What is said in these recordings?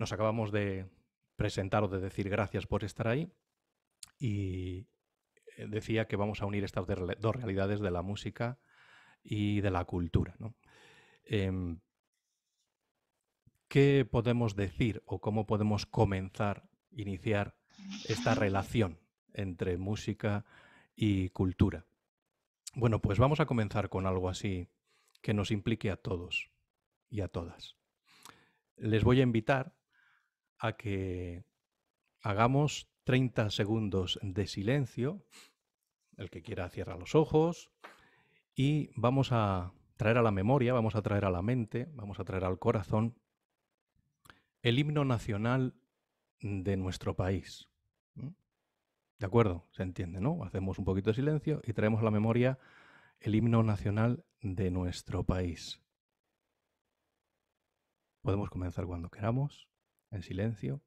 Nos acabamos de presentar o de decir gracias por estar ahí y eh, decía que vamos a unir estas dos realidades de la música y de la cultura. Em, ¿Qué podemos decir o cómo podemos comenzar, iniciar esta relación entre música y cultura? Bueno, pues vamos a comenzar con algo así que nos implique a todos y a todas. Les voy a invitar a que hagamos 30 segundos de silencio. El que quiera cierra los ojos y vamos a traer a la memoria, vamos a traer a la mente, vamos a traer al corazón el himno nacional de nuestro país. ¿De acuerdo? Se entiende, ¿no? Hacemos un poquito de silencio y traemos a la memoria el himno nacional de nuestro país. Podemos comenzar cuando queramos, en silencio.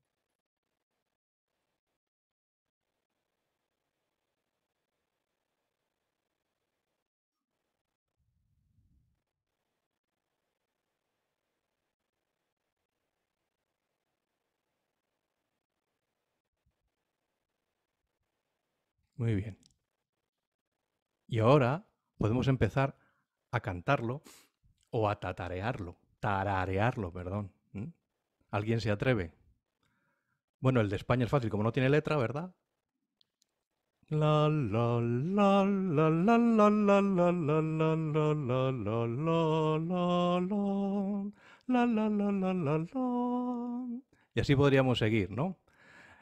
Muy bien. Y ahora podemos empezar a cantarlo o a tatarearlo, tararearlo, perdón. ¿Alguien se atreve? Bueno, el de España es fácil, como no tiene letra, ¿verdad? Y así podríamos seguir, ¿no?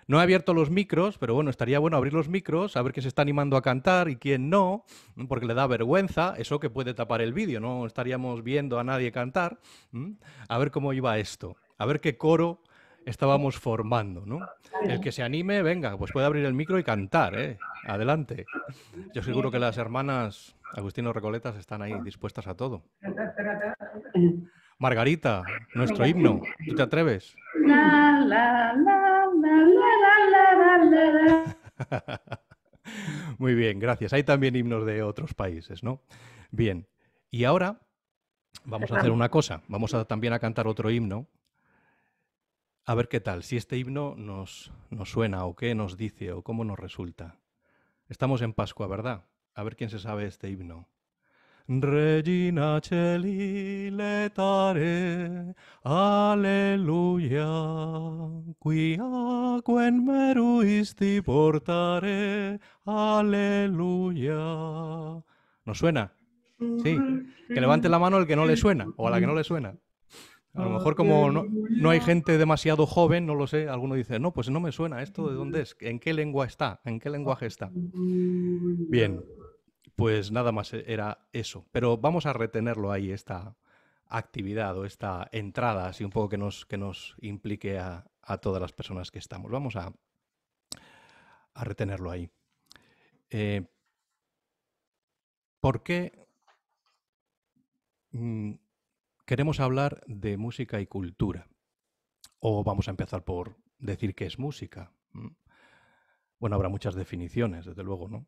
No he abierto los micros, pero bueno, estaría bueno abrir los micros, a ver quién se está animando a cantar y quién no, porque le da vergüenza, eso que puede tapar el vídeo, no estaríamos viendo a nadie cantar. A ver cómo iba esto, a ver qué coro estábamos formando, ¿no? El que se anime, venga, pues puede abrir el micro y cantar, ¿eh? Adelante. Yo seguro que las hermanas Agustino Recoletas están ahí dispuestas a todo. Margarita, nuestro himno, ¿tú te atreves? Muy bien, gracias. Hay también himnos de otros países, ¿no? Bien, y ahora vamos a hacer una cosa. Vamos a, también a cantar otro himno. A ver qué tal, si este himno nos, nos suena o qué nos dice o cómo nos resulta. Estamos en Pascua, ¿verdad? A ver quién se sabe este himno. Regina celi letare, alleluia, quia quen meruisti portare, alleluia. ¿Nos suena? Sí. Que levante la mano el que no le suena, o a la que no le suena. A lo mejor como no, no, hay gente demasiado joven, no lo sé, alguno dice, no, pues no me suena, ¿esto de dónde es? ¿En qué lengua está? ¿En qué lenguaje está? Bien, pues nada más e, era eso. Pero vamos a retenerlo ahí, esta actividad o esta entrada, así un poco que nos, que nos implique a, todas las personas que estamos. Vamos a, a retenerlo ahí. Eh, ¿Por qué mm, queremos hablar de música y cultura? O vamos a empezar por decir qué es música. Bueno, habrá muchas definiciones, desde luego, ¿no?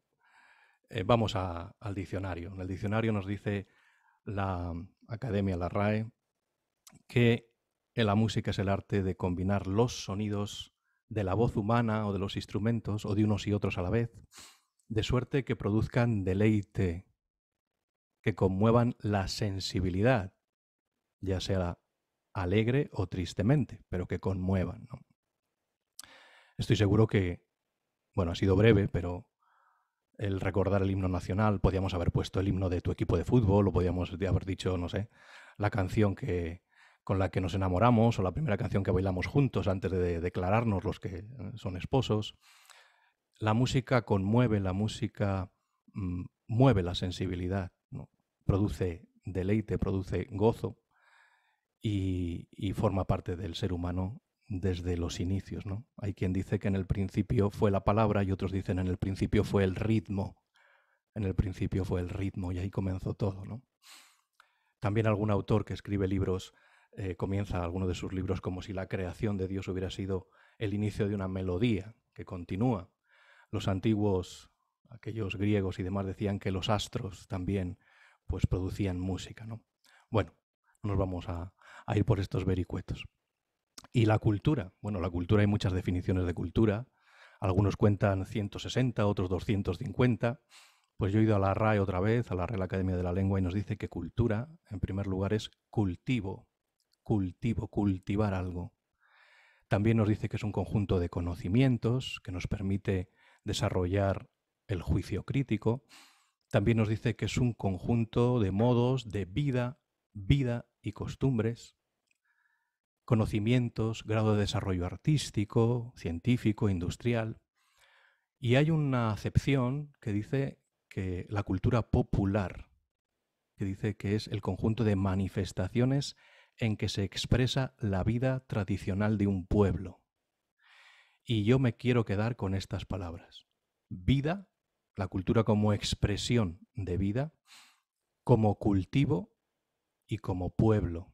Eh, vamos al diccionario. En el diccionario nos dice la Academia, la RAE, que la música es el arte de combinar los sonidos de la voz humana o de los instrumentos o de unos y otros a la vez, de suerte que produzcan deleite, que conmuevan la sensibilidad, ya sea alegre o tristemente, pero que conmuevan. Estoy seguro que, bueno, ha sido breve, pero el recordar el himno nacional, podíamos haber puesto el himno de tu equipo de fútbol, o podíamos haber dicho, no sé, la canción que, con la que nos enamoramos, o la primera canción que bailamos juntos antes de declararnos los que eh, son esposos. La música conmueve, la música mm, mueve la sensibilidad, produce deleite, produce gozo y, forma parte del ser humano desde los inicios. ¿no? Hay quien dice que en el principio fue la palabra y otros dicen en el principio fue el ritmo. En el principio fue el ritmo y ahí comenzó todo. ¿no? También algún autor que escribe libros eh, comienza alguno de sus libros como si la creación de Dios hubiera sido el inicio de una melodía que continúa. Los antiguos, aquellos griegos y demás decían que los astros también pues producían música. ¿no? Bueno, nos vamos a, a ir por estos vericuetos. Y la cultura. Bueno, la cultura hay muchas definiciones de cultura. Algunos cuentan 160, otros 250. Pues yo he ido a la RAE otra vez, a la Real Academia de la Lengua, y nos dice que cultura, en primer lugar, es cultivo, cultivo, cultivar algo. También nos dice que es un conjunto de conocimientos que nos permite desarrollar el juicio crítico. También nos dice que es un conjunto de modos de vida, vida y costumbres, conocimientos, grado de desarrollo artístico, científico, industrial. Y hay una acepción que dice que la cultura popular, que dice que es el conjunto de manifestaciones en que se expresa la vida tradicional de un pueblo. Y yo me quiero quedar con estas palabras. Vida, la cultura como expresión de vida, como cultivo y como pueblo.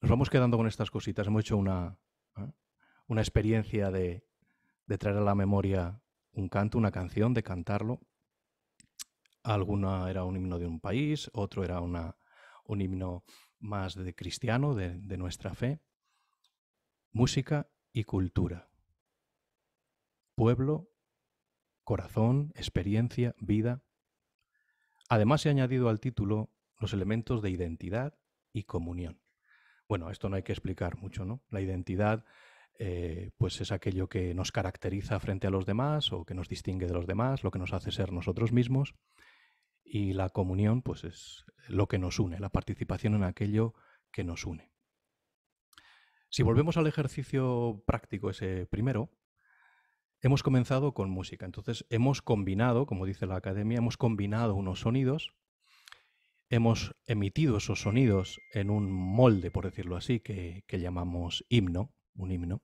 Nos vamos quedando con estas cositas. Hemos hecho una, ¿eh? una experiencia de, traer a la memoria un canto, una canción, de cantarlo. Alguna era un himno de un país, otro era una, un himno más de cristiano, de nuestra fe. Música y cultura. Pueblo, corazón, experiencia, vida. Además se ha añadido al título los elementos de identidad y comunión. Bueno, esto no hay que explicar mucho, ¿no? La identidad eh, pues es aquello que nos caracteriza frente a los demás o que nos distingue de los demás, lo que nos hace ser nosotros mismos. Y la comunión, pues es lo que nos une, la participación en aquello que nos une. Si volvemos al ejercicio práctico, ese primero, hemos comenzado con música. Entonces hemos combinado, como dice la academia, hemos combinado unos sonidos, hemos emitido esos sonidos en un molde, por decirlo así, que llamamos himno un himno.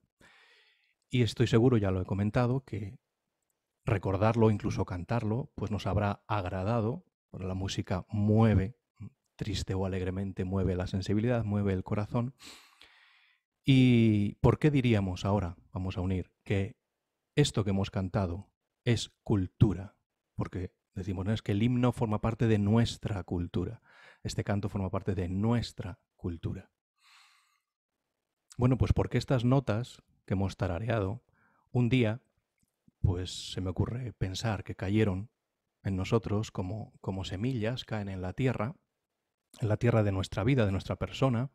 Y estoy seguro, ya lo he comentado, que recordarlo, incluso cantarlo, pues nos habrá agradado. La música mueve, triste o alegremente, mueve la sensibilidad, mueve el corazón. ¿Y por qué diríamos ahora, vamos a unir, que esto que hemos cantado es cultura? Porque decimos, no es que el himno forma parte de nuestra cultura, este canto forma parte de nuestra cultura. Bueno, pues porque estas notas que hemos tarareado, un día, pues se me ocurre pensar que cayeron en nosotros como, como semillas, caen en la tierra, en la tierra de nuestra vida, de nuestra persona,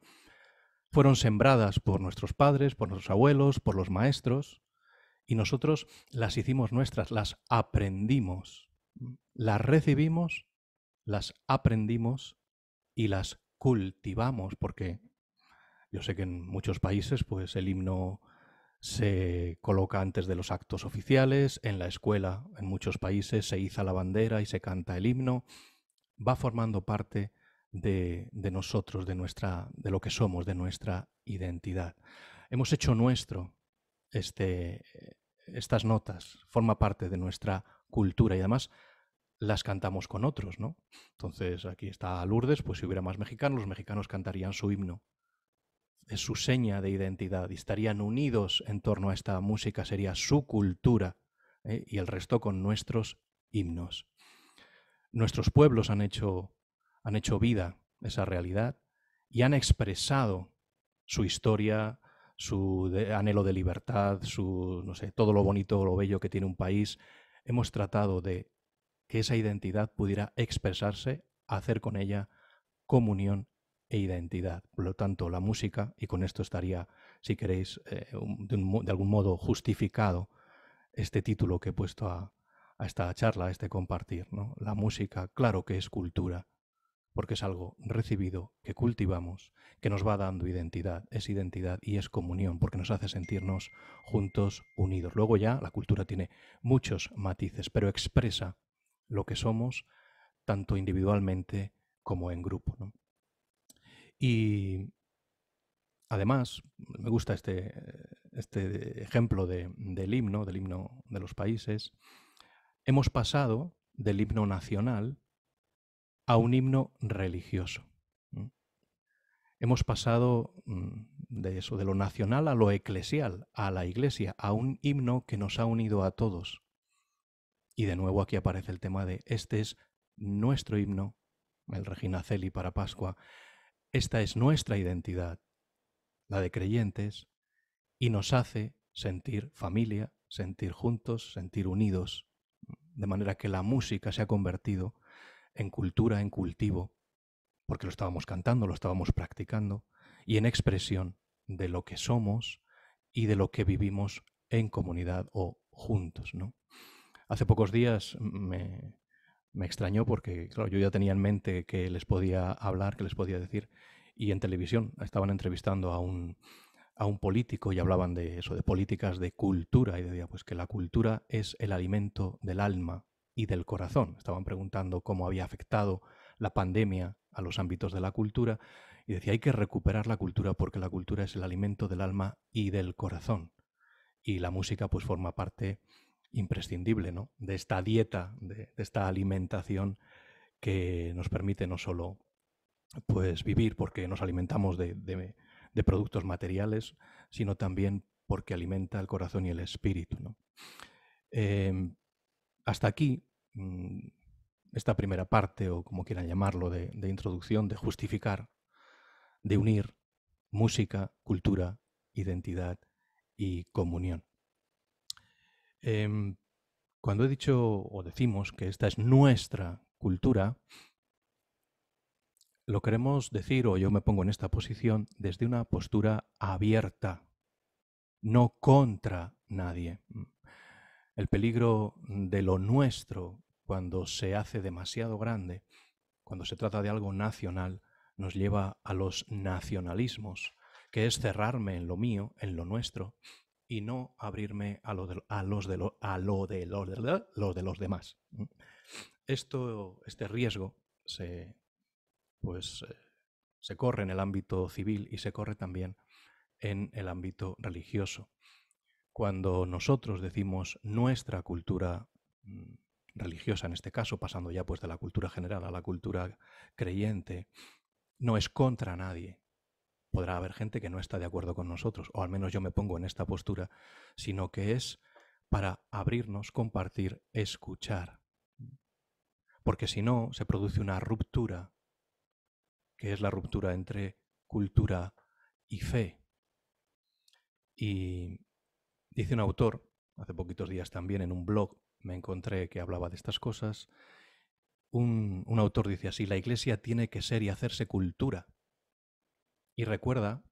fueron sembradas por nuestros padres, por nuestros abuelos, por los maestros, y nosotros las hicimos nuestras, las aprendimos, las recibimos, las aprendimos y las cultivamos, porque yo sé que en muchos países pues el himno se coloca antes de los actos oficiales, en la escuela en muchos países se iza la bandera y se canta el himno, va formando parte de, nosotros, de, nuestra, de lo que somos, de nuestra identidad. Hemos hecho nuestro este, estas notas, forma parte de nuestra cultura y además las cantamos con otros, ¿no? Entonces aquí está Lourdes, pues si hubiera más mexicanos, los mexicanos cantarían su himno es su seña de identidad y estarían unidos en torno a esta música, sería su cultura ¿eh? y el resto con nuestros himnos. Nuestros pueblos han hecho, han hecho vida esa realidad y han expresado su historia, su anhelo de libertad, su, no sé, todo lo bonito, lo bello que tiene un país. Hemos tratado de que esa identidad pudiera expresarse, hacer con ella comunión e identidad. Por lo tanto, la música, y con esto estaría, si queréis, eh, de, algún modo justificado este título que he puesto a, esta charla, a este compartir. La música, claro que es cultura, porque es algo recibido, que cultivamos, que nos va dando identidad, es identidad y es comunión, porque nos hace sentirnos juntos, unidos. Luego ya la cultura tiene muchos matices, pero expresa lo que somos, tanto individualmente como en grupo. Y además, me gusta este, este ejemplo del himno, del himno de los países. Hemos pasado del himno nacional a un himno religioso. Hemos pasado mm, de eso, de lo nacional a lo eclesial, a la iglesia, a un himno que nos ha unido a todos. Y de nuevo aquí aparece el tema de este es nuestro himno, el Regina Celi para Pascua, esta es nuestra identidad la de creyentes, y nos hace sentir familia, sentir juntos, sentir unidos, de manera que la música se ha convertido en cultura, en cultivo, porque lo estábamos cantando, lo estábamos practicando, y en expresión de lo que somos y de lo que vivimos en comunidad o juntos. ¿no? Hace pocos días me, me extrañó porque, claro, yo ya tenía en mente que les podía hablar, que les podía decir, y en televisión estaban entrevistando a un, a un político y hablaban de eso, de políticas de cultura, y decía pues que la cultura es el alimento del alma y del corazón. Estaban preguntando cómo había afectado la pandemia a los ámbitos de la cultura, y decía hay que recuperar la cultura porque la cultura es el alimento del alma y del corazón. Y la música pues forma parte imprescindible ¿no? de esta dieta, de, esta alimentación que nos permite no solo pues vivir porque nos alimentamos de, productos materiales, sino también porque alimenta el corazón y el espíritu. Em, hasta aquí, mm, esta primera parte, o como quieran llamarlo, de, introducción, de justificar, de unir música, cultura, identidad y comunión. Em, cuando he dicho o decimos que esta es nuestra cultura, lo queremos decir, o yo me pongo en esta posición, desde una postura abierta, no contra nadie. El peligro de lo nuestro cuando se hace demasiado grande, cuando se trata de algo nacional, nos lleva a los nacionalismos, que es cerrarme en lo mío, en lo nuestro, y no abrirme a, lo de, los, de, a lo los, de los demás. Esto, este riesgo se, pues eh, se corre en el ámbito civil y se corre también en el ámbito religioso. Cuando nosotros decimos nuestra cultura mm, religiosa, en este caso, pasando ya pues de la cultura general a la cultura creyente, no es contra nadie. Podrá haber gente que no está de acuerdo con nosotros, o al menos yo me pongo en esta postura, sino que es para abrirnos, compartir, escuchar. Porque si no, se produce una ruptura que es la ruptura entre cultura y fe. Y dice un autor, hace poquitos días también en un blog me encontré que hablaba de estas cosas, un, un autor dice así, la iglesia tiene que ser y hacerse cultura. Y recuerda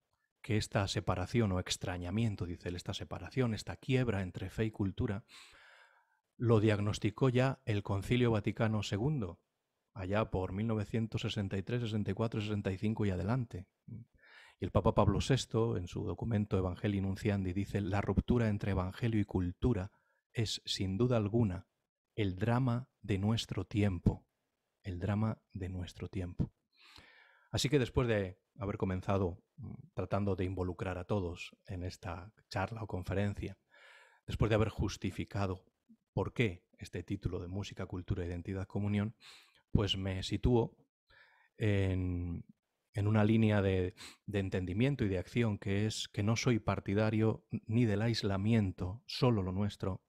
que esta separación o extrañamiento, dice él, esta separación, esta quiebra entre fe y cultura, lo diagnosticó ya el Concilio Vaticano II allá por 1963, 64, 65 y adelante. El Papa Pablo VI, en su documento Evangelii Nunciandi, dice, la ruptura entre Evangelio y cultura es, sin duda alguna, el drama de nuestro tiempo. El drama de nuestro tiempo. Así que después de haber comenzado mm, tratando de involucrar a todos en esta charla o conferencia, después de haber justificado por qué este título de Música, Cultura, Identidad, Comunión, pues me sitúo en, una línea de, entendimiento y de acción que es que no soy partidario ni del aislamiento, solo lo nuestro,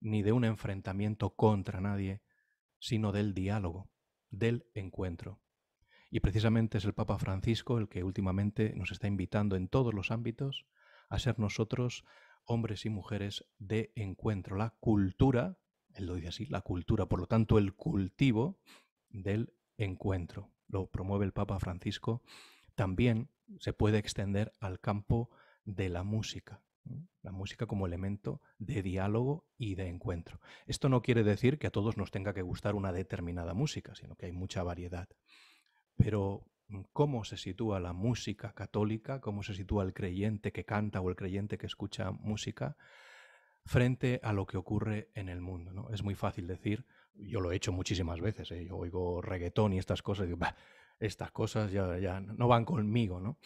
ni de un enfrentamiento contra nadie, sino del diálogo, del encuentro. Y precisamente es el Papa Francisco el que últimamente nos está invitando en todos los ámbitos a ser nosotros hombres y mujeres de encuentro. La cultura él lo dice así, la cultura, por lo tanto el cultivo del encuentro. Lo promueve el Papa Francisco. También se puede extender al campo de la música, la música como elemento de diálogo y de encuentro. Esto no quiere decir que a todos nos tenga que gustar una determinada música, sino que hay mucha variedad. Pero cómo se sitúa la música católica, cómo se sitúa el creyente que canta o el creyente que escucha música, frente a lo que ocurre en el mundo. ¿no? Es muy fácil decir, yo lo he hecho muchísimas veces, ¿eh? yo oigo reggaetón y estas cosas, y digo, estas cosas ya, ya no van conmigo, ¿no?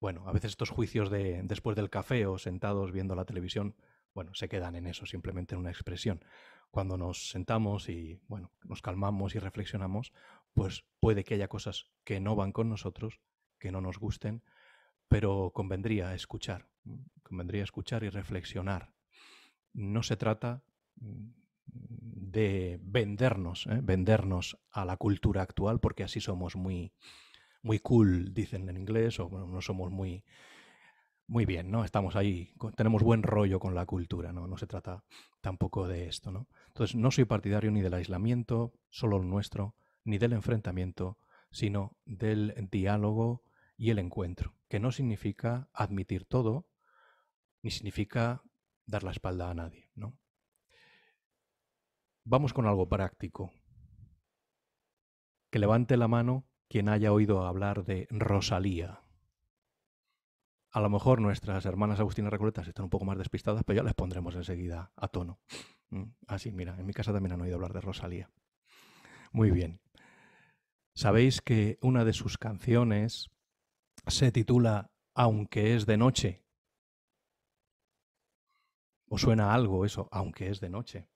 Bueno, a veces estos juicios de después del café o sentados viendo la televisión, bueno, se quedan en eso, simplemente en una expresión. Cuando nos sentamos y, bueno, nos calmamos y reflexionamos, pues puede que haya cosas que no van con nosotros, que no nos gusten, pero convendría escuchar, convendría escuchar y reflexionar no se trata mm, de vendernos, ¿eh? vendernos a la cultura actual, porque así somos muy, muy cool, dicen en inglés, o no somos muy muy bien, ¿no? Estamos ahí, tenemos buen rollo con la cultura, ¿no? No se trata tampoco de esto, ¿no? Entonces, no soy partidario ni del aislamiento, solo el nuestro, ni del enfrentamiento, sino del diálogo y el encuentro, que no significa admitir todo, ni significa dar la espalda a nadie, ¿no? Vamos con algo práctico. Que levante la mano quien haya oído hablar de Rosalía. A lo mejor nuestras hermanas Agustina Recoletas están un poco más despistadas, pero ya les pondremos enseguida a tono. Mm, así, mira, en mi casa también han oído hablar de Rosalía. Muy bien. Sabéis que una de sus canciones se titula Aunque es de noche. ¿O suena algo eso, aunque es de noche?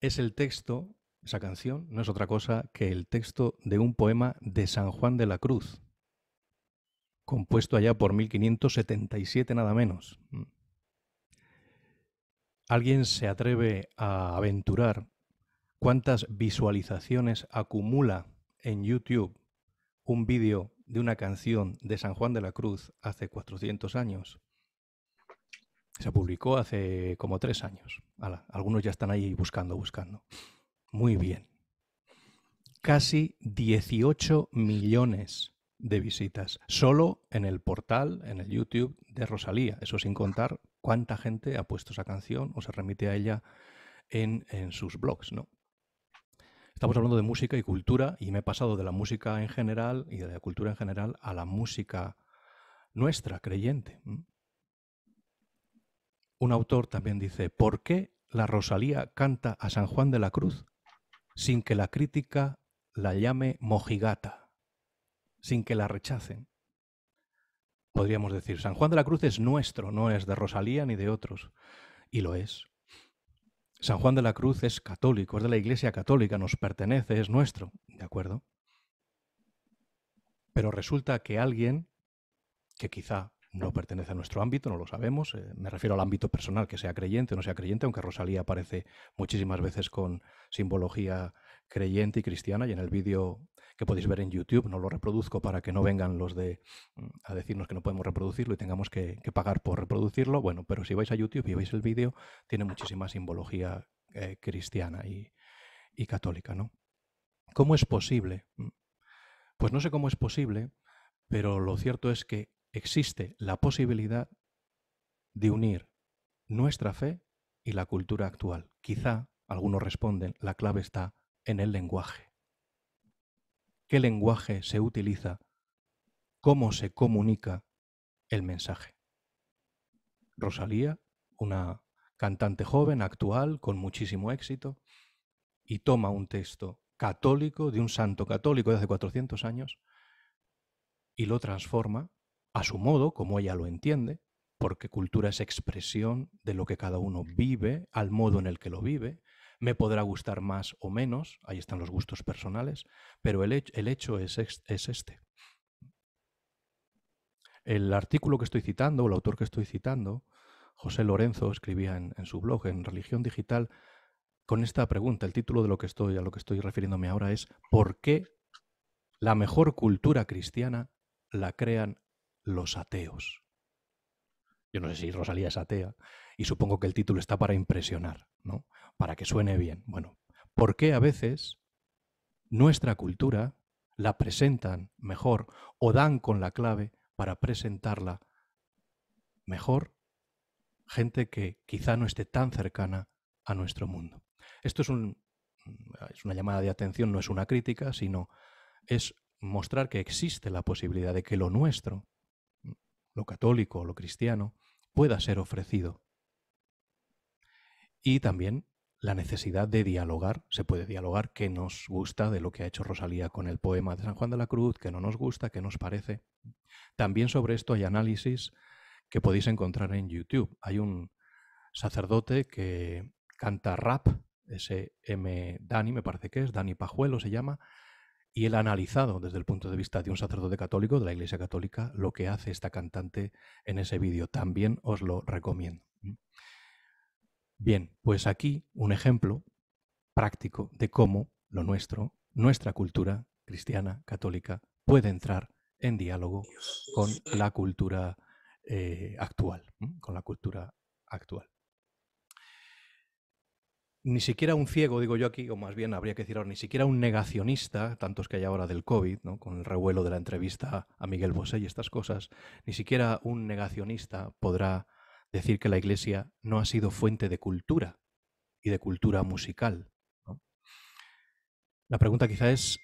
Es el texto, esa canción, no es otra cosa que el texto de un poema de San Juan de la Cruz, compuesto allá por 1577 nada menos. Mm. ¿Alguien se atreve a aventurar cuántas visualizaciones acumula en YouTube un vídeo de una canción de San Juan de la Cruz hace 400 años? Se publicó hace como tres años. algunos ya están ahí buscando, buscando. Muy bien. Casi 18 millones de visitas, solo en el portal, en el YouTube de Rosalía. Eso sin contar cuánta gente ha puesto esa canción o se remite a ella en, en sus blogs, ¿no? Estamos hablando de música y cultura y me he pasado de la música en general y de la cultura en general a la música nuestra, creyente. Un autor también dice, ¿por qué la Rosalía canta a San Juan de la Cruz sin que la crítica la llame mojigata? sin que la rechacen. Podríamos decir, San Juan de la Cruz es nuestro, no es de Rosalía ni de otros. Y lo es. San Juan de la Cruz es católico, es de la Iglesia Católica, nos pertenece, es nuestro. ¿De acuerdo? Pero resulta que alguien que quizá no pertenece a nuestro ámbito, no lo sabemos, eh, me refiero al ámbito personal, que sea creyente o no sea creyente, aunque Rosalía aparece muchísimas veces con simbología creyente y cristiana, y en el vídeo que podéis ver en YouTube, no lo reproduzco para que no vengan los de mm, a decirnos que no podemos reproducirlo y tengamos que, pagar por reproducirlo. Bueno, pero si vais a YouTube y veis el vídeo, tiene muchísima simbología eh, cristiana y, y católica, ¿no? ¿Cómo es posible? Mm, pues no sé cómo es posible, pero lo cierto es que existe la posibilidad de unir nuestra fe y la cultura actual. Quizá, algunos responden, la clave está en el lenguaje qué lenguaje se utiliza, cómo se comunica el mensaje. Rosalía, una cantante joven, actual, con muchísimo éxito, y toma un texto católico de un santo católico de hace 400 años y lo transforma a su modo, como ella lo entiende, porque cultura es expresión de lo que cada uno vive, al modo en el que lo vive, me podrá gustar más o menos, ahí están los gustos personales, pero el, hecho es, es este. El artículo que estoy citando, o el autor que estoy citando, José Lorenzo, escribía en, su blog en Religión Digital con esta pregunta. El título de lo que estoy, a lo que estoy refiriéndome ahora es ¿Por qué la mejor cultura cristiana la crean los ateos? Yo no sé si Rosalía es atea y supongo que el título está para impresionar, ¿no? Para que suene bien. Bueno, ¿por qué a veces nuestra cultura la presentan mejor o dan con la clave para presentarla mejor gente que quizá no esté tan cercana a nuestro mundo? Esto es, es una llamada de atención, no es una crítica, sino es mostrar que existe la posibilidad de que lo nuestro lo católico, lo cristiano, pueda ser ofrecido. Y también la necesidad de dialogar, se puede dialogar qué nos gusta de lo que ha hecho Rosalía con el poema de San Juan de la Cruz, qué no nos gusta, qué nos parece. También sobre esto hay análisis que podéis encontrar en YouTube. Hay un sacerdote que canta rap, ese M. Dani, me parece que es, Dani Pajuelo se llama, y él ha analizado desde el punto de vista de un sacerdote católico, de la Iglesia Católica, lo que hace esta cantante en ese vídeo. También os lo recomiendo. Bien, pues aquí un ejemplo práctico de cómo lo nuestro, nuestra cultura cristiana, católica, puede entrar en diálogo con la cultura eh, actual, con la cultura actual. Ni siquiera un ciego, digo yo aquí, o más bien habría que decir ahora, ni siquiera un negacionista, tantos que hay ahora del COVID, con el revuelo de la entrevista a Miguel Bosé y estas cosas, ni siquiera un negacionista podrá decir que la Iglesia no ha sido fuente de cultura y de cultura musical. La pregunta quizá es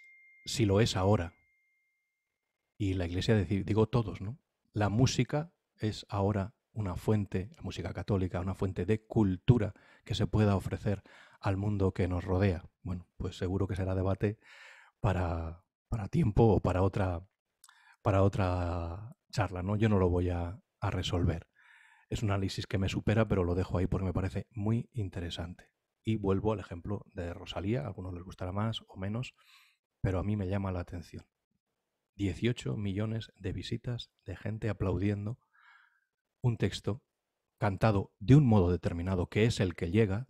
si lo es ahora. Y la Iglesia, digo todos, ¿no? La música es ahora una fuente, la música católica, una fuente de cultura que se pueda ofrecer al mundo que nos rodea. Bueno, pues seguro que será debate para, para tiempo o para otra, para otra charla, ¿no? Yo no lo voy a, a resolver. Es un análisis que me supera, pero lo dejo ahí porque me parece muy interesante. Y vuelvo al ejemplo de Rosalía, a algunos les gustará más o menos, pero a mí me llama la atención. 18 millones de visitas de gente aplaudiendo un texto cantado de un modo determinado, que es el que llega,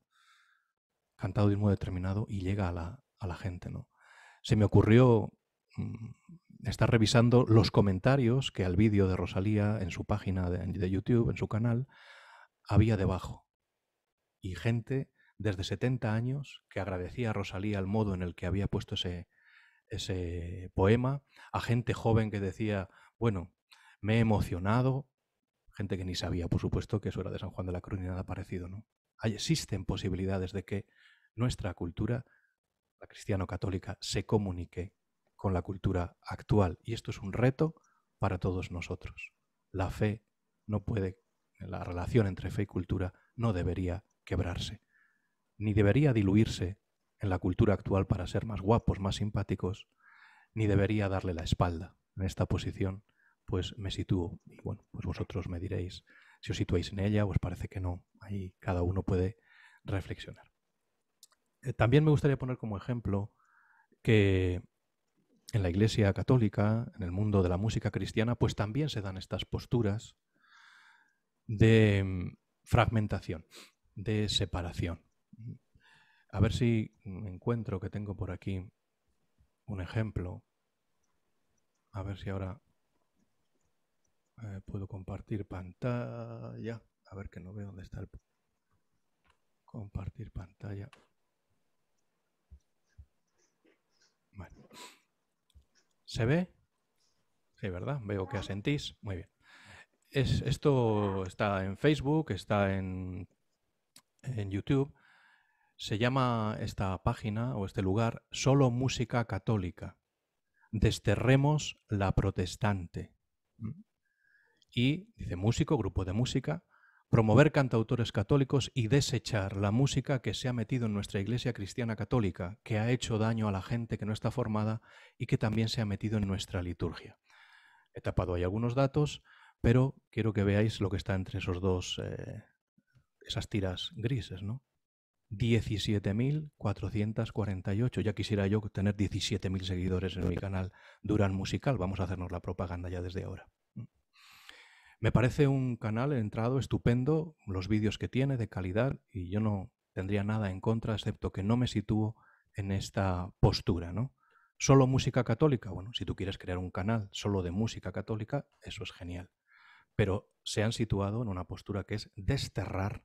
cantado de un modo determinado y llega a la, a la gente. ¿no? Se me ocurrió mm, estar revisando los comentarios que al vídeo de Rosalía en su página de, YouTube, en su canal, había debajo. Y gente desde 70 años que agradecía a Rosalía el modo en el que había puesto ese, ese poema, a gente joven que decía, bueno, me he emocionado, gente que ni sabía, por supuesto, que eso era de San Juan de la Cruz ni nada parecido, ¿no? Hay, existen posibilidades de que nuestra cultura, la cristiano-católica, se comunique con la cultura actual. Y esto es un reto para todos nosotros. La fe no puede, la relación entre fe y cultura no debería quebrarse, ni debería diluirse en la cultura actual para ser más guapos, más simpáticos, ni debería darle la espalda. En esta posición, pues me sitúo. Y bueno, pues vosotros me diréis si os situáis en ella o os parece que no. Ahí cada uno puede reflexionar. Eh, también me gustaría poner como ejemplo que en la Iglesia Católica, en el mundo de la música cristiana, pues también se dan estas posturas de mm, fragmentación, de separación. A ver si encuentro que tengo por aquí un ejemplo. A ver si ahora eh, puedo compartir pantalla. A ver que no veo dónde está el compartir pantalla. ¿Se ve? Sí, ¿verdad? Veo que asentís. Muy bien. Es, esto está en Facebook, está en, en YouTube se llama esta página o este lugar Solo Música Católica. Desterremos la protestante. Y, dice músico, grupo de música, promover cantautores católicos y desechar la música que se ha metido en nuestra iglesia cristiana católica, que ha hecho daño a la gente que no está formada y que también se ha metido en nuestra liturgia. He tapado ahí algunos datos, pero quiero que veáis lo que está entre esos dos, eh, esas tiras grises, ¿no? 17.448. Ya quisiera yo tener 17.000 seguidores en mi canal Durán Musical. Vamos a hacernos la propaganda ya desde ahora. Me parece un canal entrado estupendo, los vídeos que tiene de calidad y yo no tendría nada en contra excepto que no me sitúo en esta postura, ¿no? Solo música católica, bueno, si tú quieres crear un canal solo de música católica, eso es genial. Pero se han situado en una postura que es desterrar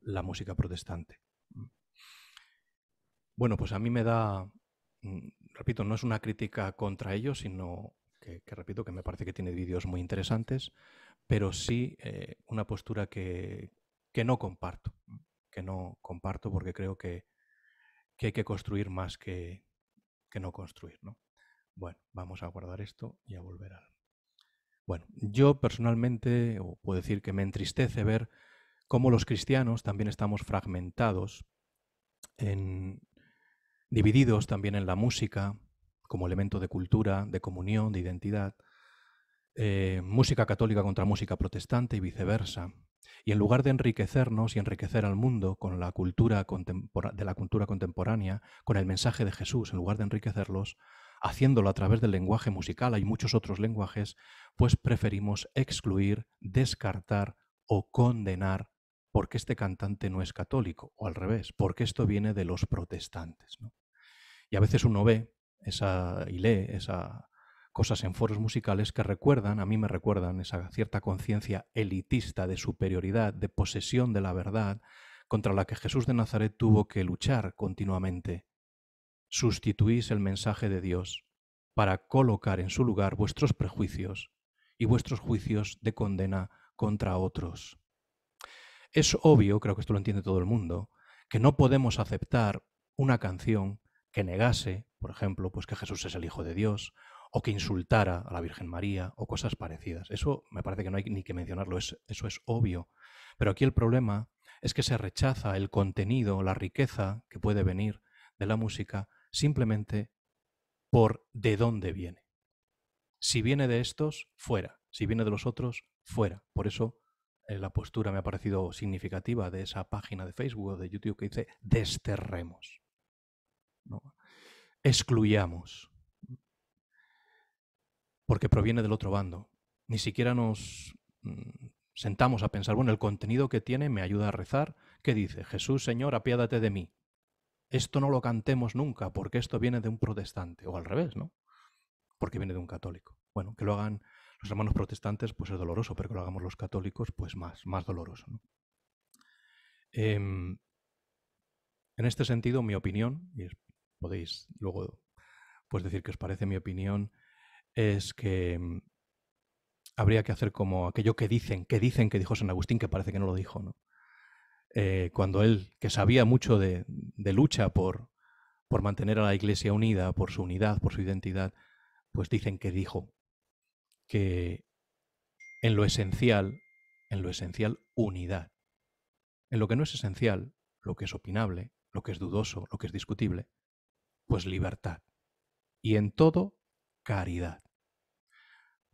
la música protestante. Bueno, pues a mí me da, mm, repito, no es una crítica contra ellos, sino que, repito, que me parece que tiene vídeos muy interesantes, pero sí eh, una postura que, no comparto, que no comparto porque creo que, hay que construir más que, que no construir, ¿no? Bueno, vamos a guardar esto y a volver al... Bueno, yo personalmente, puedo decir que me entristece ver cómo los cristianos también estamos fragmentados en, divididos también en la música como elemento de cultura, de comunión, de identidad, eh, música católica contra música protestante y viceversa. Y en lugar de enriquecernos y enriquecer al mundo con la cultura de la cultura contemporánea, con el mensaje de Jesús, en lugar de enriquecerlos, haciéndolo a través del lenguaje musical, hay muchos otros lenguajes, pues preferimos excluir, descartar o condenar porque este cantante no es católico, o al revés, porque esto viene de los protestantes. Y a veces uno ve esa, y lee esa cosas en foros musicales que recuerdan, a mí me recuerdan esa cierta conciencia elitista de superioridad, de posesión de la verdad, contra la que Jesús de Nazaret tuvo que luchar continuamente. Sustituís el mensaje de Dios para colocar en su lugar vuestros prejuicios y vuestros juicios de condena contra otros. Es obvio, creo que esto lo entiende todo el mundo, que no podemos aceptar una canción que negase, por ejemplo, pues que Jesús es el Hijo de Dios, o que insultara a la Virgen María o cosas parecidas. Eso me parece que no hay ni que mencionarlo, eso es obvio. Pero aquí el problema es que se rechaza el contenido, la riqueza que puede venir de la música simplemente por de dónde viene. Si viene de estos, fuera. Si viene de los otros, fuera. Por eso eh, la postura me ha parecido significativa de esa página de Facebook o de YouTube que dice desterremos. Excluyamos porque proviene del otro bando. Ni siquiera nos mm, sentamos a pensar, bueno, el contenido que tiene me ayuda a rezar. ¿Qué dice? Jesús, Señor, apiádate de mí. Esto no lo cantemos nunca porque esto viene de un protestante, o al revés, ¿no? Porque viene de un católico. Bueno, que lo hagan los hermanos protestantes, pues es doloroso, pero que lo hagamos los católicos, pues más, más doloroso. Em, en este sentido, mi opinión, y podéis luego pues decir que os parece mi opinión, es que mm, habría que hacer como aquello que dicen, que dicen que dijo San Agustín, que parece que no lo dijo, ¿no? Eh, cuando él, que sabía mucho de, lucha por, por mantener a la Iglesia unida, por su unidad, por su identidad, pues dicen que dijo que en lo esencial, en lo esencial, unidad. En lo que no es esencial, lo que es opinable, lo que es dudoso, lo que es discutible, pues libertad. Y en todo, caridad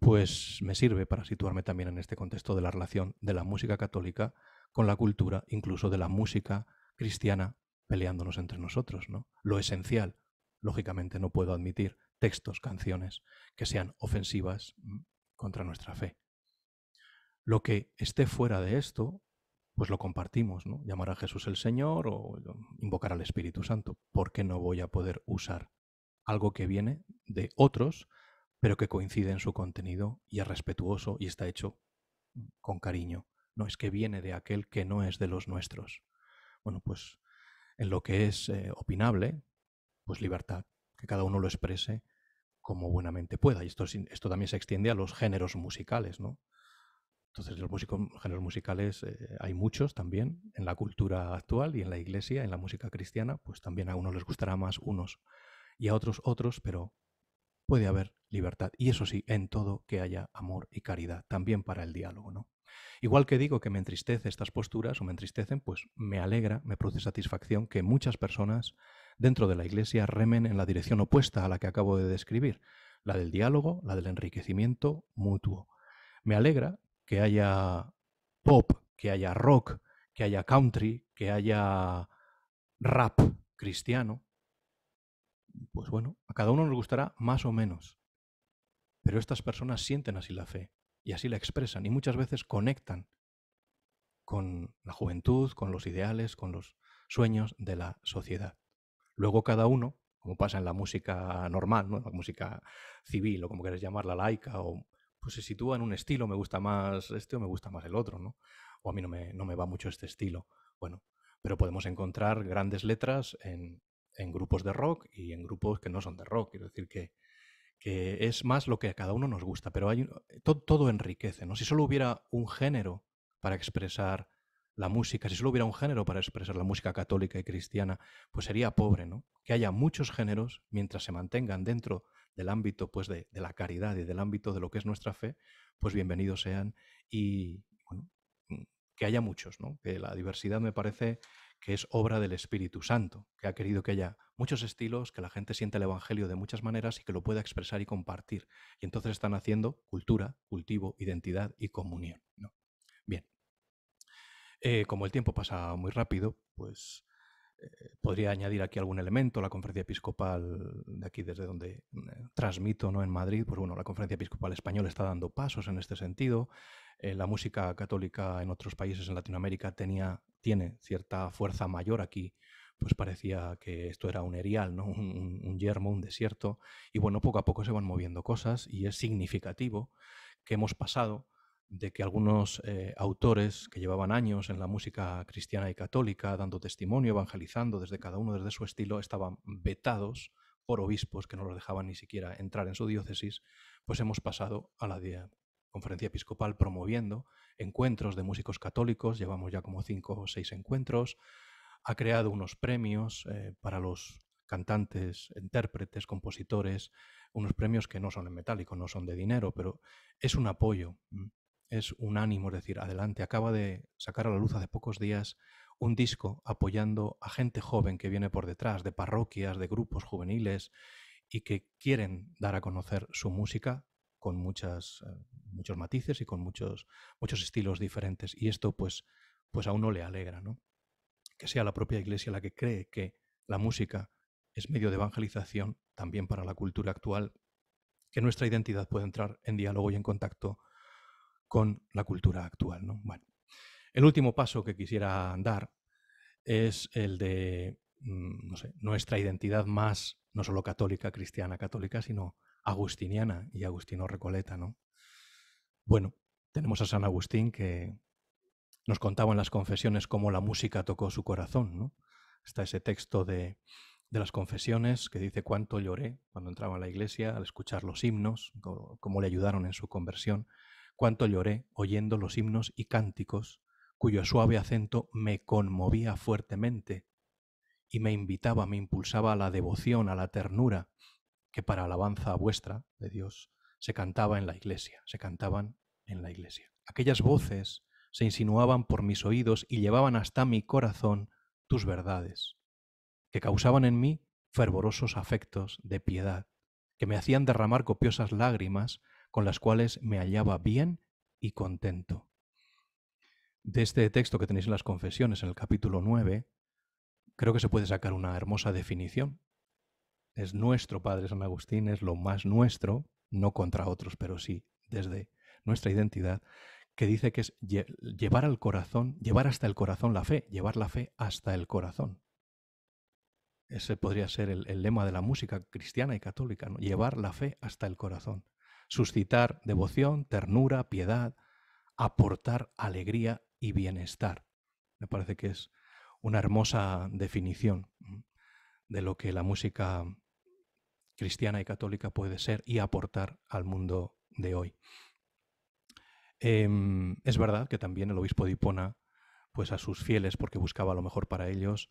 pues me sirve para situarme también en este contexto de la relación de la música católica con la cultura, incluso de la música cristiana, peleándonos entre nosotros. ¿no? Lo esencial, lógicamente no puedo admitir textos, canciones que sean ofensivas mm, contra nuestra fe. Lo que esté fuera de esto, pues lo compartimos, ¿no? Llamar a Jesús el Señor o invocar al Espíritu Santo. ¿Por qué no voy a poder usar algo que viene de otros pero que coincide en su contenido y es respetuoso y está hecho con cariño. No es que viene de aquel que no es de los nuestros. Bueno, pues en lo que es eh, opinable, pues libertad, que cada uno lo exprese como buenamente pueda. Y esto, esto también se extiende a los géneros musicales, ¿no? Entonces, los géneros musicales eh, hay muchos también en la cultura actual y en la iglesia, en la música cristiana, pues también a unos les gustará más unos y a otros otros, pero puede haber libertad. Y eso sí, en todo que haya amor y caridad, también para el diálogo, ¿no? Igual que digo que me entristece estas posturas o me entristecen, pues me alegra, me produce satisfacción que muchas personas dentro de la Iglesia remen en la dirección opuesta a la que acabo de describir, la del diálogo, la del enriquecimiento mutuo. Me alegra que haya pop, que haya rock, que haya country, que haya rap cristiano, pues bueno, a cada uno nos gustará más o menos. Pero estas personas sienten así la fe y así la expresan y muchas veces conectan con la juventud, con los ideales, con los sueños de la sociedad. Luego cada uno, como pasa en la música normal, ¿no? la música civil o como quieras llamarla, laica, o pues se sitúa en un estilo, me gusta más este o me gusta más el otro, ¿no? O a mí no me, no me va mucho este estilo. Bueno, pero podemos encontrar grandes letras en, en grupos de rock y en grupos que no son de rock. Quiero decir que, que es más lo que a cada uno nos gusta, pero hay, todo, todo enriquece. ¿no? Si solo hubiera un género para expresar la música, si solo hubiera un género para expresar la música católica y cristiana, pues sería pobre, ¿no? Que haya muchos géneros mientras se mantengan dentro del ámbito pues de, de, la caridad y del ámbito de lo que es nuestra fe, pues bienvenidos sean y bueno, mm, que haya muchos, ¿no? Que la diversidad me parece que es obra del Espíritu Santo, que ha querido que haya muchos estilos, que la gente siente el Evangelio de muchas maneras y que lo pueda expresar y compartir. Y entonces están haciendo cultura, cultivo, identidad y comunión. Bien. Eh, como el tiempo pasa muy rápido, pues eh, podría añadir aquí algún elemento. La conferencia episcopal de aquí, desde donde eh, transmito ¿no? en Madrid, pues bueno, la conferencia episcopal española está dando pasos en este sentido. la música católica en otros países en Latinoamérica tenía tiene cierta fuerza mayor aquí, pues parecía que esto era un erial, ¿no? un, yermo, un desierto. Y bueno, poco a poco se van moviendo cosas y es significativo que hemos pasado de que algunos eh, autores que llevaban años en la música cristiana y católica, dando testimonio, evangelizando desde cada uno desde su estilo, estaban vetados por obispos que no los dejaban ni siquiera entrar en su diócesis, pues hemos pasado a la conferencia episcopal promoviendo encuentros de músicos católicos, llevamos ya como cinco o seis encuentros, ha creado unos premios eh, para los cantantes, intérpretes, compositores, unos premios que no son en metálico, no son de dinero, pero es un apoyo, es un ánimo, es decir, adelante. Acaba de sacar a la luz hace pocos días un disco apoyando a gente joven que viene por detrás, de parroquias, de grupos juveniles, y que quieren dar a conocer su música con eh, muchos matices y con muchos, muchos estilos diferentes. Y esto pues, pues a uno le alegra, ¿no? que sea la propia Iglesia la que cree que la música es medio de evangelización también para la cultura actual, que nuestra identidad puede entrar en diálogo y en contacto con la cultura actual. ¿no? El último paso que quisiera dar es el de mm, nuestra identidad más, no solo católica, cristiana, católica, sino agustiniana y Agustino Recoleta. ¿no? Bueno, tenemos a San Agustín que nos contaba en las confesiones cómo la música tocó su corazón. ¿no? Está ese texto de, las confesiones que dice cuánto lloré cuando entraba a la iglesia al escuchar los himnos, cómo le ayudaron en su conversión, cuánto lloré oyendo los himnos y cánticos cuyo suave acento me conmovía fuertemente y me invitaba, me impulsaba a la devoción, a la ternura, que para alabanza vuestra de Dios se cantaba en la iglesia, se cantaban en la iglesia. Aquellas voces se insinuaban por mis oídos y llevaban hasta mi corazón tus verdades, que causaban en mí fervorosos afectos de piedad, que me hacían derramar copiosas lágrimas con las cuales me hallaba bien y contento. De este texto que tenéis en las confesiones, en el capítulo 9, creo que se puede sacar una hermosa definición. Es nuestro Padre San Agustín, es lo más nuestro, no contra otros, pero sí desde nuestra identidad, que dice que es llevar al corazón, llevar hasta el corazón la fe, llevar la fe hasta el corazón. Ese podría ser el, lema de la música cristiana y católica, ¿no? llevar la fe hasta el corazón. Suscitar devoción, ternura, piedad, aportar alegría y bienestar. Me parece que es una hermosa definición de lo que la música cristiana y católica puede ser y aportar al mundo de hoy. Em, es verdad que también el obispo de Hipona, pues a sus fieles, porque buscaba lo mejor para ellos,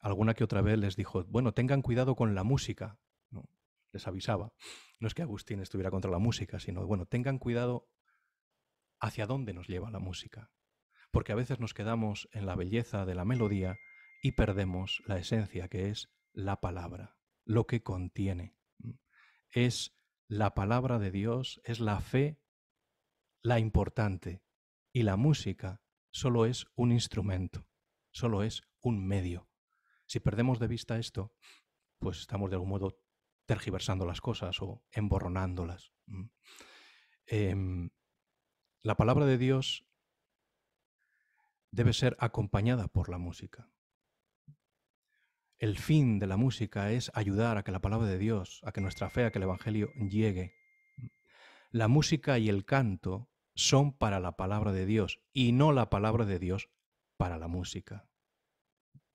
alguna que otra vez les dijo, bueno, tengan cuidado con la música. Les avisaba. No es que Agustín estuviera contra la música, sino, bueno, tengan cuidado hacia dónde nos lleva la música. Porque a veces nos quedamos en la belleza de la melodía y perdemos la esencia que es la palabra, lo que contiene. Es la palabra de Dios, es la fe la importante y la música solo es un instrumento, solo es un medio. Si perdemos de vista esto, pues estamos de algún modo tergiversando las cosas o emborronándolas. Em, la palabra de Dios debe ser acompañada por la música. El fin de la música es ayudar a que la palabra de Dios, a que nuestra fe, a que el Evangelio llegue. La música y el canto son para la palabra de Dios y no la palabra de Dios para la música.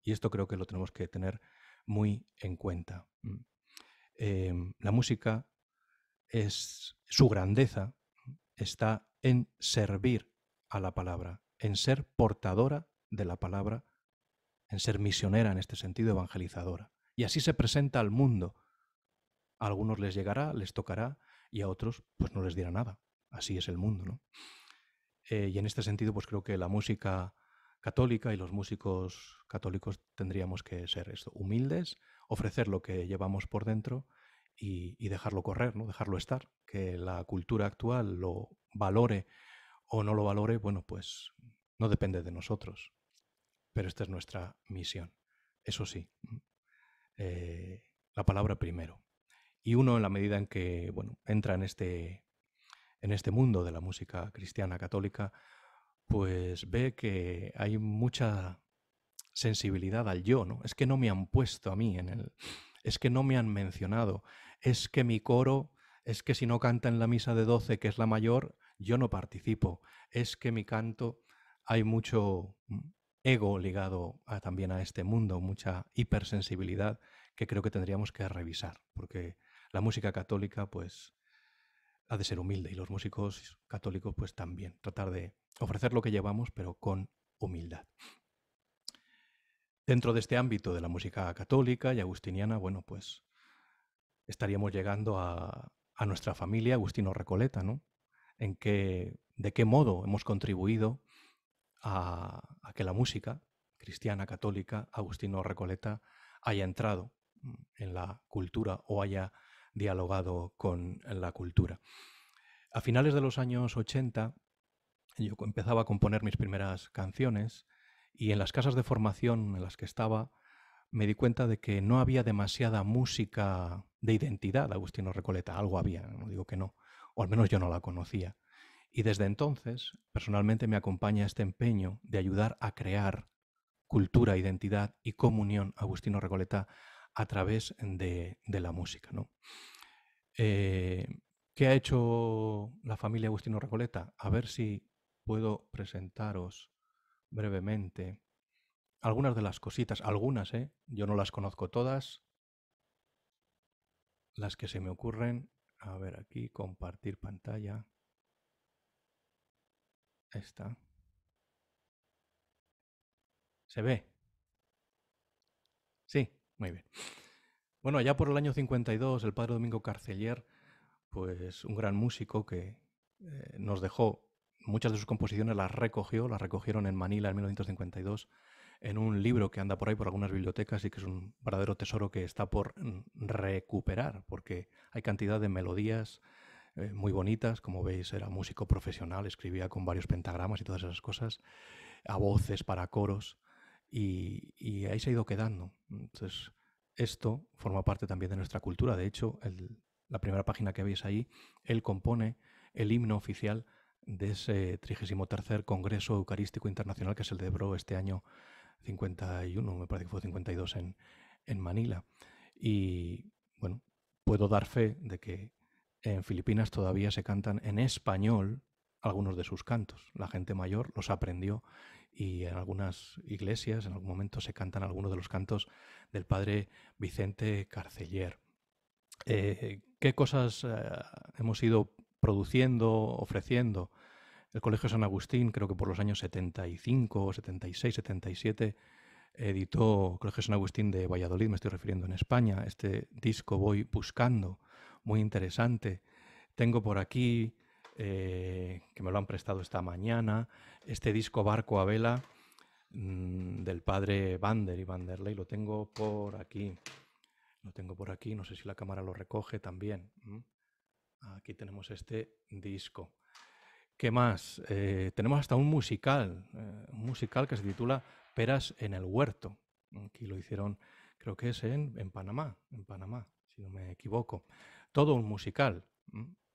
Y esto creo que lo tenemos que tener muy en cuenta. Mm. Em, la música es su grandeza está en servir a la palabra, en ser portadora de la palabra, en ser misionera en este sentido, evangelizadora. Y así se presenta al mundo. A algunos les llegará, les tocará, y a otros pues no les dirá nada así es el mundo. ¿no? Eh, y en este sentido, pues creo que la música católica y los músicos católicos tendríamos que ser esto, humildes, ofrecer lo que llevamos por dentro y, dejarlo correr, ¿no? dejarlo estar. Que la cultura actual lo valore o no lo valore, bueno, pues no depende de nosotros. Pero esta es nuestra misión. Eso sí, eh, la palabra primero. Y uno en la medida en que bueno, entra en este en este mundo de la música cristiana católica, pues ve que hay mucha sensibilidad al yo, ¿no? Es que no me han puesto a mí en el... Es que no me han mencionado. Es que mi coro, es que si no canta en la misa de 12, que es la mayor, yo no participo. Es que mi canto, hay mucho mm, ego ligado también a este mundo, mucha hipersensibilidad que creo que tendríamos que revisar, porque la música católica, pues, ha de ser humilde y los músicos católicos, pues también, tratar de ofrecer lo que llevamos, pero con humildad. Dentro de este ámbito de la música católica y agustiniana, bueno, pues estaríamos llegando a, nuestra familia Agustino Recoleta, ¿no? En qué, de qué modo hemos contribuido a, que la música cristiana, católica, Agustino Recoleta, haya entrado mm, en la cultura o haya dialogado con la cultura. A finales de los años 80, yo empezaba a componer mis primeras canciones y en las casas de formación en las que estaba me di cuenta de que no había demasiada música de identidad Agustino Recoleta. Algo había, no digo que no, o al menos yo no la conocía. Y desde entonces, personalmente me acompaña este empeño de ayudar a crear cultura, identidad y comunión Agustino Recoleta a través de, la música. ¿no? Eh, ¿Qué ha hecho la familia Agustino Recoleta? A ver si puedo presentaros brevemente algunas de las cositas, algunas, ¿eh? Yo no las conozco todas. Las que se me ocurren. A ver aquí, compartir pantalla. Esta. ¿Se ve? Sí, muy bien. Bueno, ya por el año 52, el padre Domingo Carceller, pues un gran músico que eh, nos dejó muchas de sus composiciones, las recogió, las recogieron en Manila en 1952 en un libro que anda por ahí por algunas bibliotecas y que es un verdadero tesoro que está por mm, recuperar, porque hay cantidad de melodías eh, muy bonitas, como veis era músico profesional, escribía con varios pentagramas y todas esas cosas, a voces para coros, y, ahí se ha ido quedando. Entonces, esto forma parte también de nuestra cultura. De hecho, la primera página que veis ahí, él compone el himno oficial de ese 33 Congreso Eucarístico Internacional que se celebró este año 51, me parece que fue 52 en, en Manila. Y bueno, puedo dar fe de que en Filipinas todavía se cantan en español algunos de sus cantos. La gente mayor los aprendió y en algunas iglesias en algún momento se cantan algunos de los cantos del padre Vicente Carceller. Eh, ¿Qué cosas eh, hemos ido produciendo, ofreciendo? El Colegio San Agustín, creo que por los años 75, 76, 77, editó Colegio San Agustín de Valladolid, me estoy refiriendo en España, este disco Voy Buscando, muy interesante. Tengo por aquí, eh, que me lo han prestado esta mañana, este disco Barco a Vela mm, del padre Vander y Vanderlei, lo tengo por aquí. Lo tengo por aquí, no sé si la cámara lo recoge también. Aquí tenemos este disco. ¿Qué más? Eh, tenemos hasta un musical, eh, un musical que se titula Peras en el huerto. Aquí lo hicieron, creo que es en, Panamá, en Panamá, si no me equivoco. Todo un musical.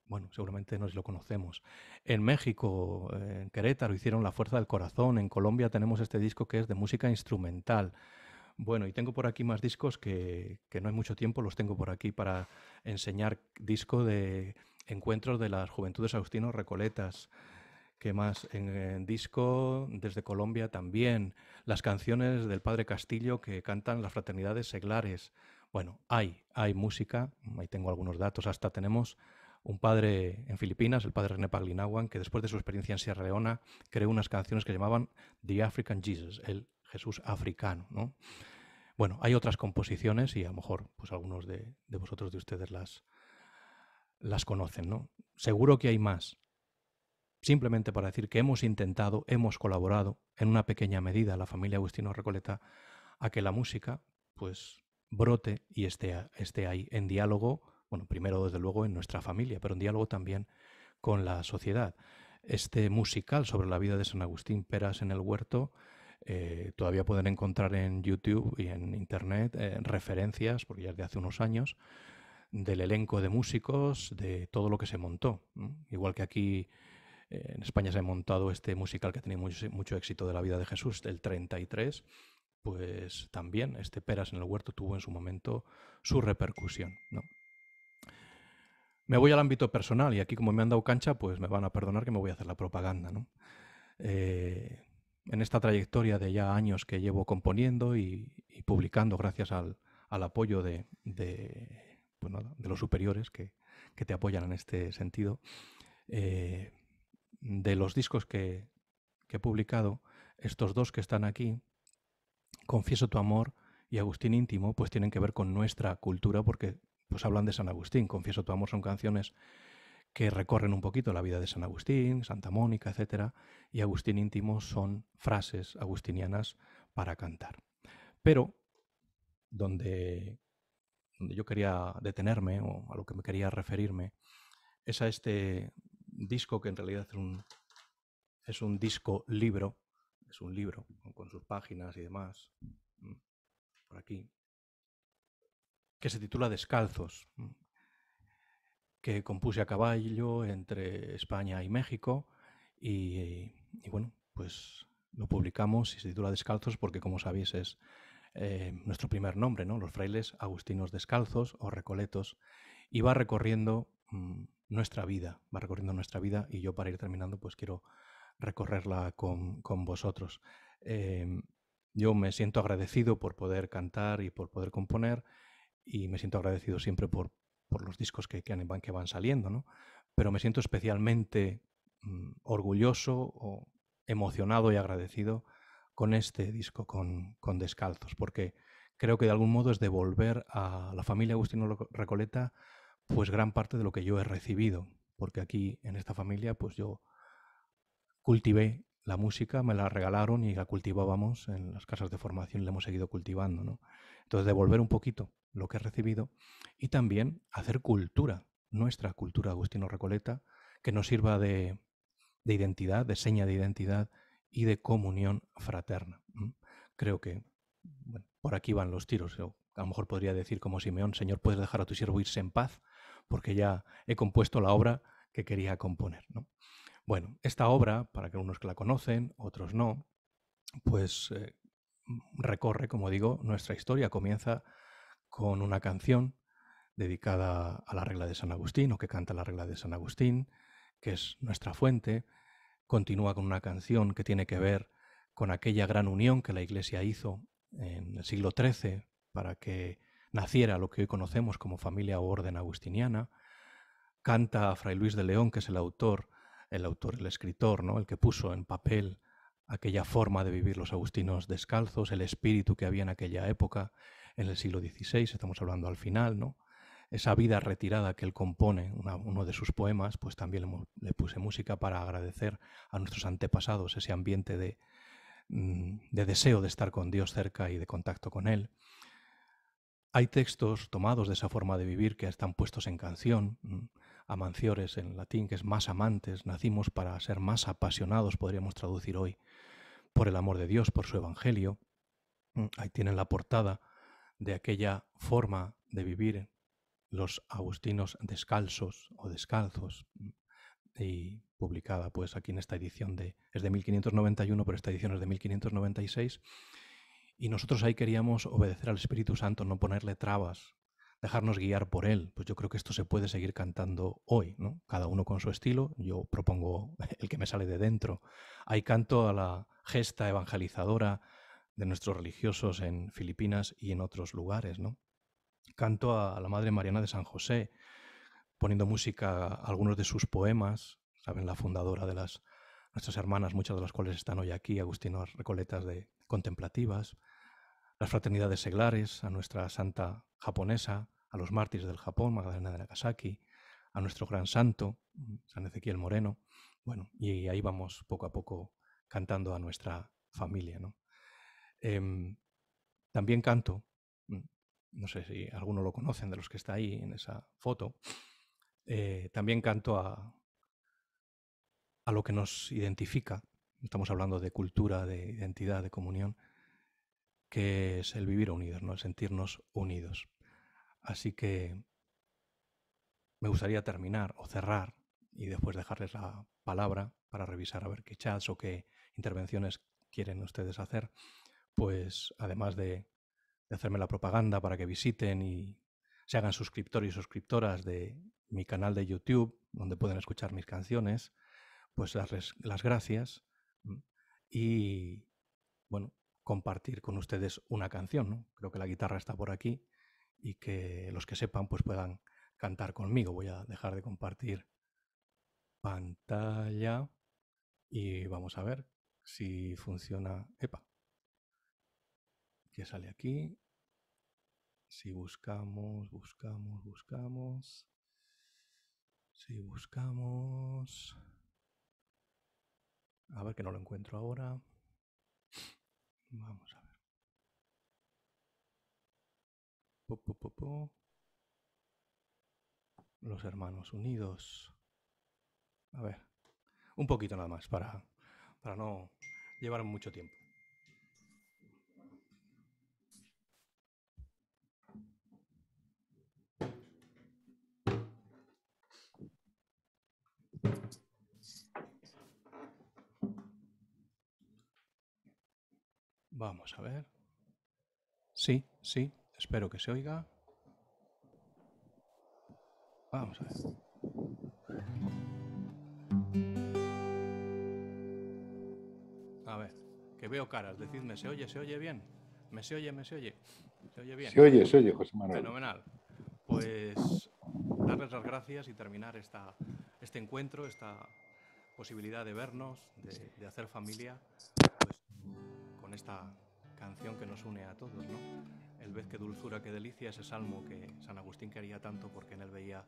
Bueno, seguramente nos lo conocemos. En México, en Querétaro, hicieron La Fuerza del Corazón. En Colombia tenemos este disco que es de música instrumental. Bueno, y tengo por aquí más discos que, que no hay mucho tiempo, los tengo por aquí para enseñar disco de encuentros de las Juventudes Agustinos Recoletas. ¿Qué más? En, disco desde Colombia también. Las canciones del Padre Castillo que cantan las fraternidades seglares. Bueno, hay, hay música, ahí tengo algunos datos. Hasta tenemos un padre en Filipinas, el padre René Paglinawan, que después de su experiencia en Sierra Leona creó unas canciones que llamaban The African Jesus, el Jesús africano. ¿no? Bueno, hay otras composiciones y a lo mejor pues algunos de, de vosotros, de ustedes, las, las conocen, ¿no? Seguro que hay más. Simplemente para decir que hemos intentado, hemos colaborado en una pequeña medida, la familia Agustino Recoleta, a que la música, pues, brote y esté, esté ahí en diálogo, bueno, primero desde luego en nuestra familia, pero en diálogo también con la sociedad. Este musical sobre la vida de San Agustín Peras en el Huerto, eh, todavía pueden encontrar en YouTube y en Internet eh, referencias, porque ya es de hace unos años, del elenco de músicos, de todo lo que se montó. Igual que aquí eh, en España se ha montado este musical que ha tenido mucho, mucho, éxito de la vida de Jesús, del 33, pues también este Peras en el Huerto tuvo en su momento su repercusión. Me voy al ámbito personal y aquí como me han dado cancha, pues me van a perdonar que me voy a hacer la propaganda. Eh, en esta trayectoria de ya años que llevo componiendo y, publicando gracias al, apoyo de, pues de, los superiores que, te apoyan en este sentido, eh, de los discos que, que he publicado, estos dos que están aquí, Confieso tu amor y Agustín íntimo, pues tienen que ver con nuestra cultura porque pues hablan de San Agustín. Confieso tu amor son canciones que recorren un poquito la vida de San Agustín, Santa Mónica, etc. Y Agustín íntimo son frases agustinianas para cantar. Pero donde, donde yo quería detenerme o a lo que me quería referirme es a este disco que en realidad es un, es un disco libro es un libro con sus páginas y demás, mm, por aquí, que se titula Descalzos, mm, que compuse a caballo entre España y México y, bueno, pues lo publicamos y se titula Descalzos porque como sabéis es eh, nuestro primer nombre, ¿no? Los frailes agustinos descalzos o recoletos y va recorriendo mm, nuestra vida, va recorriendo nuestra vida y yo para ir terminando pues quiero recorrerla con, vosotros. Em, yo me siento agradecido por poder cantar y por poder componer y me siento agradecido siempre por, por los discos que, que, van, que van saliendo, ¿no? Pero me siento especialmente mm, orgulloso emocionado y agradecido con este disco, con, con, Descalzos, porque creo que de algún modo es devolver a la familia Agustino Recoleta pues gran parte de lo que yo he recibido, porque aquí en esta familia pues yo cultivé la música, me la regalaron y la cultivábamos en las casas de formación la hemos seguido cultivando. ¿no? Entonces, devolver un poquito lo que he recibido y también hacer cultura, nuestra cultura Agustino Recoleta, que nos sirva de, identidad, de seña de identidad y de comunión fraterna. Creo que por aquí van los tiros. a lo mejor podría decir como Simeón, Señor, puedes dejar a tu siervo irse en paz, porque ya he compuesto la obra que quería componer. ¿no? Bueno, esta obra, para que unos que la conocen, otros no, pues eh, recorre, como digo, nuestra historia. Comienza con una canción dedicada a la regla de San Agustín o que canta la regla de San Agustín, que es nuestra fuente. Continúa con una canción que tiene que ver con aquella gran unión que la Iglesia hizo en el siglo XIII para que naciera lo que hoy conocemos como familia o orden agustiniana. Canta a Fray Luis de León, que es el autor el autor, el escritor, ¿no? el que puso en papel aquella forma de vivir los agustinos descalzos, el espíritu que había en aquella época, en el siglo XVI, estamos hablando al final, ¿no? Esa vida retirada que él compone, uno de sus poemas, pues también le, puse música para agradecer a nuestros antepasados ese ambiente de, mm, de deseo de estar con Dios cerca y de contacto con Él. Hay textos tomados de esa forma de vivir que están puestos en canción. Amanciores en latín, que es más amantes, nacimos para ser más apasionados, podríamos traducir hoy, por el amor de Dios, por su Evangelio. Mm, ahí tienen la portada de aquella forma de vivir los agustinos descalzos o descalzos mm, y publicada pues aquí en esta edición de es de 1591 pero esta edición es de 1596 y nosotros ahí queríamos obedecer al Espíritu Santo no ponerle trabas dejarnos guiar por él. Pues yo creo que esto se puede seguir cantando hoy, ¿no? Cada uno con su estilo. Yo propongo el que me sale de dentro. Hay canto a la gesta evangelizadora de nuestros religiosos en Filipinas y en otros lugares, ¿no? Canto a la Madre Mariana de San José, poniendo música a algunos de sus poemas, saben, la fundadora de las nuestras hermanas, muchas de las cuales están hoy aquí, Agustinos Recoletas de Contemplativas, las fraternidades seglares, a nuestra santa japonesa, a los mártires del Japón, Magdalena de Nagasaki, a nuestro gran santo, San Ezequiel Moreno. Bueno, y ahí vamos poco a poco cantando a nuestra familia. ¿no? Em, también canto, mm, no sé si alguno lo conocen de los que está ahí en esa foto, eh, también canto a, a lo que nos identifica. Estamos hablando de cultura, de identidad, de comunión que es el vivir unidos, el sentirnos unidos. Así que me gustaría terminar o cerrar y después dejarles la palabra para revisar a ver qué chats o qué intervenciones quieren ustedes hacer, pues además de, de hacerme la propaganda para que visiten y se hagan suscriptores y suscriptoras de mi canal de YouTube, donde pueden escuchar mis canciones, pues darles las gracias y, bueno, compartir con ustedes una canción. ¿no? Creo que la guitarra está por aquí y que los que sepan pues puedan cantar conmigo. Voy a dejar de compartir pantalla y vamos a ver si funciona. Epa. ¿Qué sale aquí? Si buscamos, buscamos, buscamos. Si buscamos... A ver que no lo encuentro ahora. Vamos a ver. Los hermanos unidos. A ver. Un poquito nada más para, para no llevar mucho tiempo. Vamos a ver. Sí, sí, espero que se oiga. Vamos a ver. A ver, que veo caras. Decidme, ¿se oye? ¿Se oye bien? ¿Me se oye? ¿Me se oye? ¿Se oye bien? Se oye, se oye, José Manuel. Fenomenal. Pues darles las gracias y terminar esta, este encuentro, esta posibilidad de vernos, de, de hacer familia, esta canción que nos une a todos, ¿no? El vez que dulzura, que delicia, ese salmo que San Agustín quería tanto porque en él veía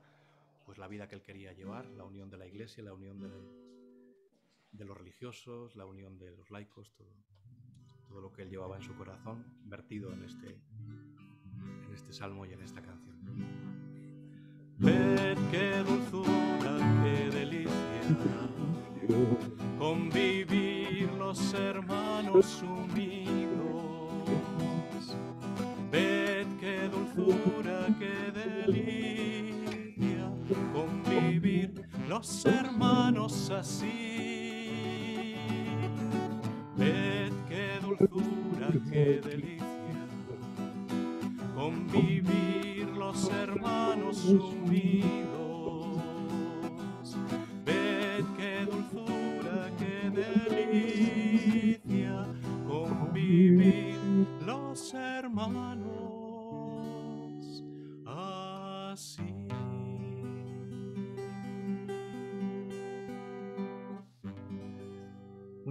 pues la vida que él quería llevar, la unión de la iglesia, la unión de, de los religiosos, la unión de los laicos, todo, todo lo que él llevaba en su corazón, vertido en este, en este salmo y en esta canción. Ved qué dulzura, qué delicia, los hermanos unidos. Ved qué dulzura, qué delicia, convivir los hermanos así. Ved qué dulzura, qué delicia, convivir los hermanos unidos.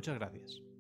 Muchas gracias.